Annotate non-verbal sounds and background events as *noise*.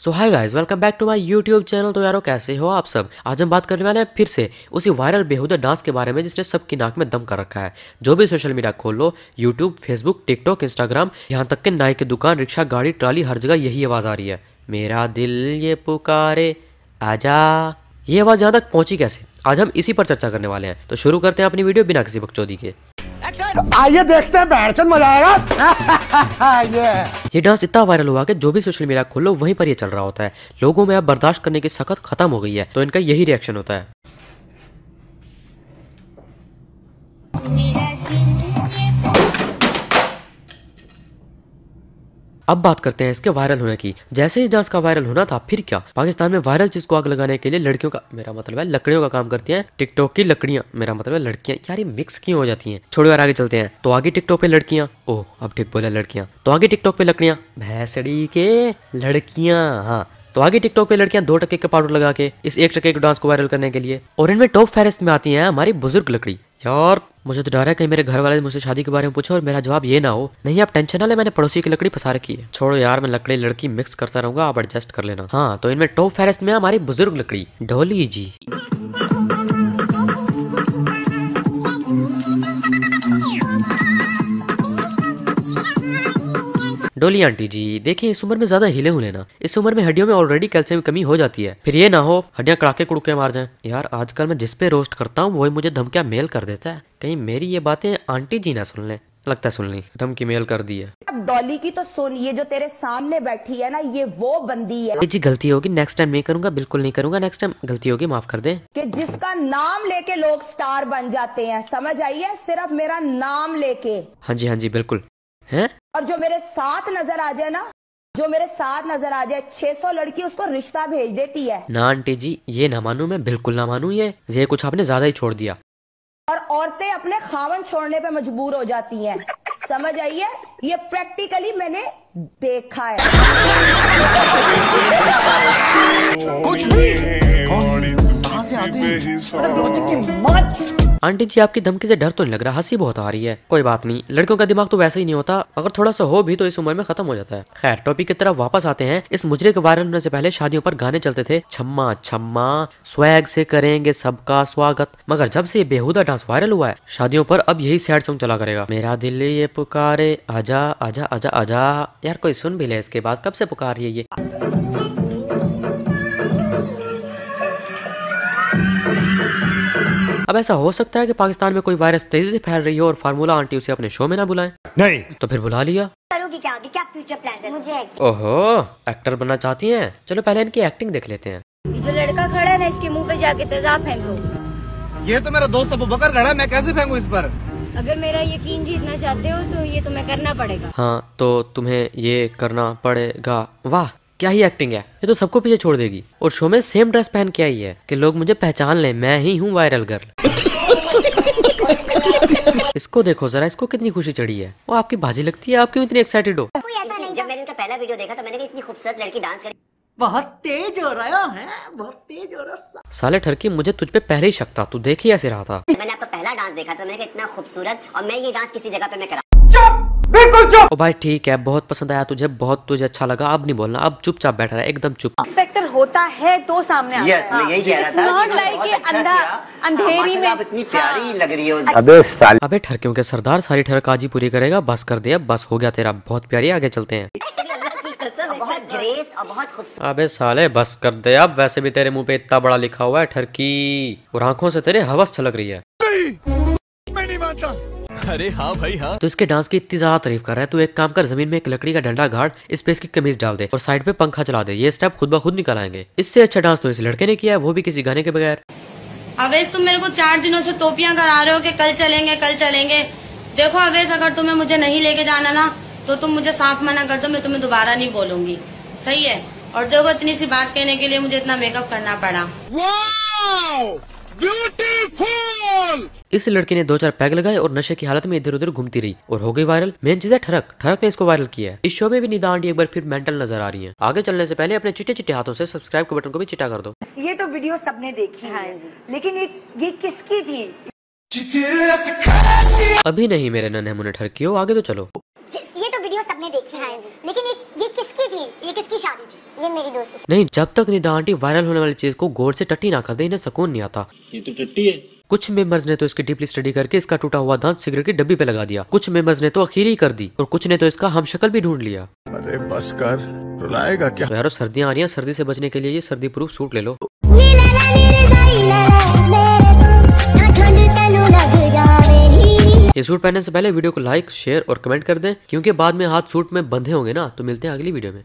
So hi guys welcome back to my YouTube channel तो यारो, कैसे हो आप सब? आज हम बात करने वाले हैं फिर से उसी वायरल बेहुदा डांस के बारे में जिसने सबकी नाक में दम कर रखा है। जो भी सोशल मीडिया खोल लो यूट्यूब फेसबुक टिकटॉक इंस्टाग्राम यहाँ तक के नाई की दुकान, रिक्शा, गाड़ी, ट्राली, हर जगह यही आवाज़ आ रही है। मेरा दिल ये पुकारे, आजा। ये आवाज़ यहाँ तक पहुँची कैसे? आज हम इसी पर चर्चा करने वाले हैं। तो शुरू करते हैं अपनी वीडियो बिना किसी बकचोदी के। आइए देखते हैं मज़ा आएगा। *laughs* ये डांस इतना वायरल हुआ कि जो भी सोशल मीडिया खोलो, वहीं पर ये चल रहा होता है। लोगों में अब बर्दाश्त करने की सख्त खत्म हो गई है तो इनका यही रिएक्शन होता है अब बात करते हैं इसके वायरल होने की। जैसे इस डांस का वायरल होना था, फिर क्या? पाकिस्तान में वायरल चीज़ को आग लगाने के लिए लड़कियों का मेरा मतलब है लकड़ियों का काम करती है टिकटॉक की लकड़ियाँ। मेरा मतलब है लड़कियाँ। यार मिक्स क्यों हो जाती है? छोड़ो यार, आगे चलते हैं। तो आगे टिकटॉक पे लड़कियाँ। ओह, अब ठीक बोला लड़कियाँ। तो आगे टिकटॉक पे लकड़ियाँ। भैंसड़ी के लड़कियाँ। हाँ। तो आगे टिकटॉक पे लड़कियाँ दो टके का पाउडर लगा के इस एक टके के डांस को वायरल करने के लिए, और इनमें टॉप फेरिस्ट में आती हैं हमारी बुज़ुर्ग लकड़ी। यार, मुझे तो डर है कहीं मेरे घर वाले मुझसे शादी के बारे में पूछो और मेरा जवाब ये ना हो। नहीं, आप टेंशन ना ले, मैंने पड़ोसी की लकड़ी फंसा रखी है। छोड़ो यार, मैं लकड़ी लड़की मिक्स करता रहूँगा, आप एडजस्ट कर लेना। हाँ तो इनमें टॉप फेरिस्ट में हमारी बुज़ुर्ग लकड़ी, ढोली जी। डोली आंटी जी देखिए इस उम्र में ज़्यादा हिले हुए ना। इस उम्र में हड्डियों में ऑलरेडी कैल्शियम की कमी हो जाती है। फिर ये ना हो हड्डियाँ कड़ाके कुड़के मार जाएँ। यार आजकल मैं जिस पे रोस्ट करता हूँ वही मुझे धमकिया मेल कर देता है। कहीं मेरी ये बातें आंटी जी ना सुन ले। लगता है सुन ली धमकी मेल कर दी है। अब डॉली की तो सुन ये जो तेरे सामने बैठी है ना ये वो बंदी है। जी गलती होगी नेक्स्ट टाइम नहीं करूँगा बिल्कुल नहीं करूँगा नेक्स्ट टाइम गलती होगी माफ़ कर दे। कि जिसका नाम लेके लोग स्टार बन जाते हैं समझ आइए सिर्फ़ मेरा नाम लेके। हाँ जी हाँ जी बिल्कुल। हैं? और जो मेरे साथ नज़र आ जाए ना जो मेरे साथ नज़र आ जाए 600 लड़की उसको रिश्ता भेज देती है। ना आंटी जी ये ना मानू मैं बिल्कुल ना मानू ये ये कुछ आपने ज़्यादा ही छोड़ दिया। और औरतें अपने खावन छोड़ने पे मजबूर हो जाती हैं। समझ आइए ये प्रैक्टिकली मैंने देखा है। कुछ भी। कहाँ से आते हैं? आंटी जी आपकी धमकी से डर तो नहीं लग रहा हँसी बहुत आ रही है। कोई बात नहीं लड़कियों का दिमाग तो वैसे ही नहीं होता। अगर थोड़ा सा हो भी तो इस उम्र में खत्म हो जाता है। खैर टॉपिक की तरफ़ वापस आते हैं। इस मुजरे के वायरल होने से पहले शादियों पर गाने चलते थे। छम्मा छम्मा स्वैग से करेंगे सबका स्वागत। मगर जब से ये बेहुदा डांस वायरल हुआ है शादियों पर अब यही सैड सॉन्ग चला करेगा। मेरा दिल ये पुकारे आजा आजा आजा आजा। यार कोई सुन भी ले इसके बाद कब से पुकार रही है ये? अब ऐसा हो सकता है कि पाकिस्तान में कोई वायरस तेज़ी से फैल रही हो और फार्मूला आंटी उसे अपने शो में ना बुलाएँ। नहीं। तो फिर बुला लिया। करोगी क्या आगे? क्या फ्यूचर प्लान है? मुझे ओहो एक्टर बनना चाहती हैं? चलो पहले इनकी एक्टिंग देख लेते हैं। ये जो लड़का खड़ा है ना इसके मुँह पे जाके तेजाब फेंक। दो ये तो मेरा दोस्त अबू बकर खड़ा है मैं कैसे फेंकू इस पर? अगर मेरा यकीन जीतना चाहते हो तो ये तुम्हें करना पड़ेगा। हाँ तो तुम्हें ये करना पड़ेगा। वाह। क्या ही एक्टिंग है? ये तो सबको पीछे छोड़ देगी। और शो में सेम ड्रेस पहन के आई है कि लोग मुझे पहचान लें मैं ही हूँ वायरल गर्ल इसको देखो जरा इसको कितनी खुशी चढ़ी है। वो आपकी बाजी लगती है आप क्यों इतनी एक्साइटेड हो? जब मैंने इनका पहला वीडियो देखा तो मैंने कहा इतनी खूबसूरत लड़की डांस करी बहुत तेज हो रहा है बहुत तेज हो रहा साले ठरकी मुझे तुझ पे पहले ही शक था तू देख ही ऐसे रहा था। मैंने आपका पहला डांस देखा तो मैंने कहा इतना खूबसूरत और मैं ये डांस किसी जगह पे मैं करा ओ भाई ठीक है बहुत पसंद आया तुझे बहुत तुझे अच्छा लगा। अब नहीं बोलना अब चुपचाप बैठा रहा है एकदम चुप। इंस्पेक्टर होता है तो सामने आता यस मैं यही कह रहा था लाइक बहुत कि अच्छा अंधा अंधेरी में आप इतनी प्यारी लग रही हो। अबे साल अबे ठरकियों के सरदार सारी ठरक आज ही पूरी करेगा बस कर दिया बस हो गया तेरा बहुत प्यारी आगे चलते हैं। बहुत ग्रेस और बहुत खूबसूरत। अबे साले बस कर दे अब वैसे भी तेरे मुँह पे इतना बड़ा लिखा हुआ है ठरकी। और आँखों से तेरे हवस छलक रही है। नहीं मैं नहीं मानता। तो इसके डांस की इतनी ज़्यादा तारीफ़ कर रहा है तू एक काम कर ज़मीन में एक लकड़ी का डंडा गाड़ इस पे इसकी कमीज डाल दे और साइड पे पंखा चला दे ये स्टेप खुद ब खुद निकल आएँगे। इससे अच्छा डांस तो इस लड़के ने किया है वो भी किसी गाने के बगैर। अवेश तुम मेरे को चार दिनों से टोपियाँ करा रहे हो कि कल चलेंगे कल चलेंगे। देखो अवेश अगर तुम्हें मुझे नहीं लेके जाना ना तो तुम मुझे साफ़ मना कर दो मैं तुम्हें दोबारा नहीं बोलूँगी। सही है? और देखो इतनी सी बात कहने के लिए मुझे इतना मेकअप करना पड़ा। ब्यूटीफुल। इस लड़की ने दो चार पैग लगाए और नशे की हालत में इधर उधर घूमती रही और हो गई वायरल। मेन चीज़ है ठरक ठरक ने इसको वायरल किया है। इस शो में भी निदा आंटी एक बार फिर मेंटल नज़र आ रही है। आगे चलने से पहले अपने चिट्टे चिट्टे हाथों से सब्सक्राइब के बटन को भी चिटा कर दो। ये तो वीडियो सबने देखी है। लेकिन ये ये किसकी थी? अभी नहीं मेरे नन्हे मुन्ने ठरकी हो आगे तो चलो। ये तो वीडियो सबने देखी है। लेकिन ये ये किसकी ये किसकी शादी थी? ये मेरी दोस्त की नहीं जब तक निदा आंटी वायरल होने वाली चीज़ को गौर से टट्टी ना कर दे इन्हें सुकून नहीं आता। ये तो टट्टी है। कुछ मेंबर्स ने तो इसकी डीपली स्टडी करके इसका टूटा हुआ दांत सिगरेट की डब्बी पे लगा दिया। कुछ मेंबर्स ने तो अखीरी ही कर दी और कुछ ने तो इसका हम शक्ल भी ढूंढ लिया। अरे बस कर रुलाएगा क्या? तो यारो सर्दियाँ आ रही हैं सर्दी से बचने के लिए ये सर्दी प्रूफ सूट ले लो। ये सूट पहनने से पहले वीडियो को लाइक, शेयर और कमेंट कर दें, क्योंकि बाद में हाथ सूट में बंधे होंगे ना तो मिलते हैं अगली वीडियो में।